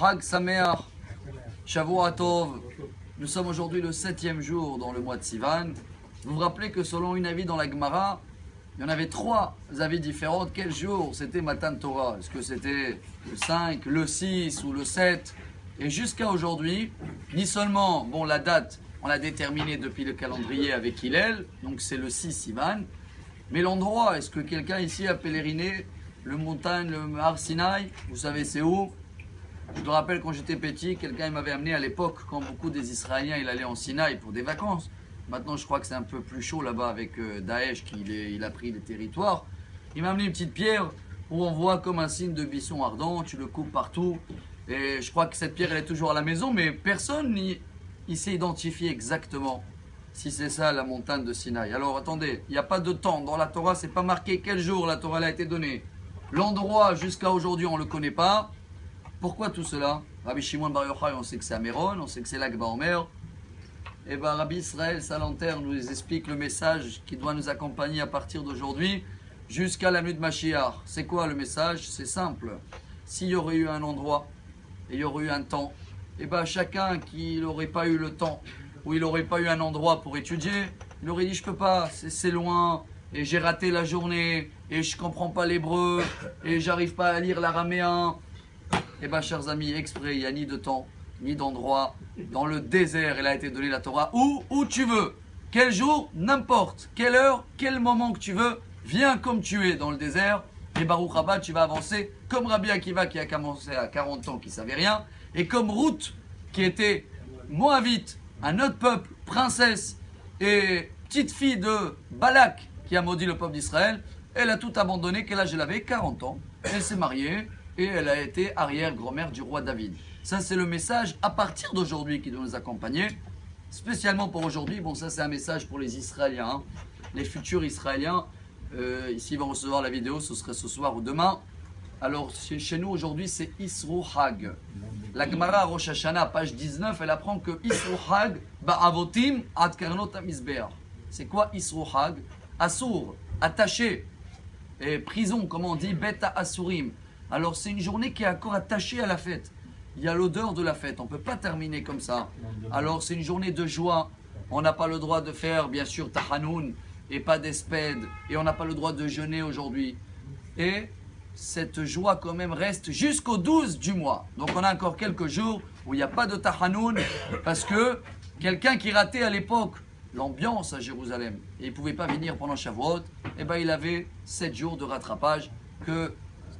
Hag Sameach, Shavuatov. Nous sommes aujourd'hui le septième jour dans le mois de Sivan. Vous vous rappelez que selon une avis dans la Gemara, il y en avait trois avis différents. Quel jour c'était Matan Torah? Est-ce que c'était le 5, le 6 ou le 7 Et jusqu'à aujourd'hui, ni seulement, bon, la date, on l'a déterminée depuis le calendrier avec Hillel, donc c'est le 6 Sivan. Mais l'endroit, est-ce que quelqu'un ici a pèleriné le montagne, le Har Sinai? Vous savez c'est où? Je me rappelle quand j'étais petit, quelqu'un m'avait amené à l'époque, quand beaucoup des Israéliens il allait en Sinaï pour des vacances. Maintenant je crois que c'est un peu plus chaud là-bas avec euh, Daesh qui a pris les territoires. Il m'a amené une petite pierre où on voit comme un signe de buisson ardent, tu le coupes partout. Et je crois que cette pierre elle est toujours à la maison, mais personne n'y s'est identifié exactement si c'est ça la montagne de Sinaï. Alors attendez, il n'y a pas de temps. Dans la Torah, c'est pas marqué quel jour la Torah a été donnée. L'endroit jusqu'à aujourd'hui, on ne le connaît pas. Pourquoi tout cela? Rabbi Shimon Bar Yochai, on sait que c'est Améron, on sait que c'est l'Akba Omer. Et bien Rabbi Israël Salanter nous explique le message qui doit nous accompagner à partir d'aujourd'hui jusqu'à la nuit de Mashiach. C'est quoi le message? C'est simple. S'il y aurait eu un endroit et il y aurait eu un temps, et bien chacun qui n'aurait pas eu le temps où il n'aurait pas eu un endroit pour étudier, il aurait dit je peux pas, c'est loin, et j'ai raté la journée, et je comprends pas l'hébreu, et j'arrive pas à lire l'araméen. Eh bien, chers amis, exprès, il n'y a ni de temps, ni d'endroit. Dans le désert, il a été donné la Torah. Où, où tu veux. Quel jour, n'importe. Quelle heure, quel moment que tu veux. Viens comme tu es dans le désert. Et Baruch Rabat, tu vas avancer comme Rabbi Akiva qui a commencé à 40 ans, qui savait rien. Et comme Ruth, qui était Moabite, un autre peuple, princesse et petite fille de Balak qui a maudit le peuple d'Israël, elle a tout abandonné. Quel âge elle avait 40 ans. Elle s'est mariée et elle a été arrière-grand-mère du roi David. Ça, c'est le message à partir d'aujourd'hui qui doit nous accompagner. Spécialement pour aujourd'hui, bon, ça, c'est un message pour les Israéliens, hein. les futurs Israéliens. Euh, ils vont recevoir la vidéo, ce serait ce soir ou demain. Alors, chez nous aujourd'hui, c'est Isro Hag. La Gemara Rosh Hashanah, page 19, elle apprend que Isro Hag, Ba'avotim, Ad Karnot C'est quoi Isro Hag? Assour, attaché. Et prison, comme on dit, Beta Asurim. Alors, c'est une journée qui est encore attachée à la fête. Il y a l'odeur de la fête. On ne peut pas terminer comme ça. Alors, c'est une journée de joie. On n'a pas le droit de faire, bien sûr, Tahanoun et pas d'espède. Et on n'a pas le droit de jeûner aujourd'hui. Et cette joie quand même reste jusqu'au 12 du mois. Donc on a encore quelques jours où il n'y a pas de tahanoun parce que quelqu'un qui ratait à l'époque l'ambiance à Jérusalem et il ne pouvait pas venir pendant Shavuot, eh ben il avait 7 jours de rattrapage que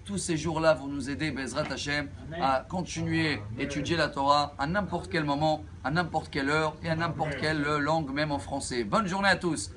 tous ces jours-là vont nous aider, Bezrat Hashem, à continuer à étudier la Torah à n'importe quel moment, à n'importe quelle heure et à n'importe quelle langue, même en français. Bonne journée à tous.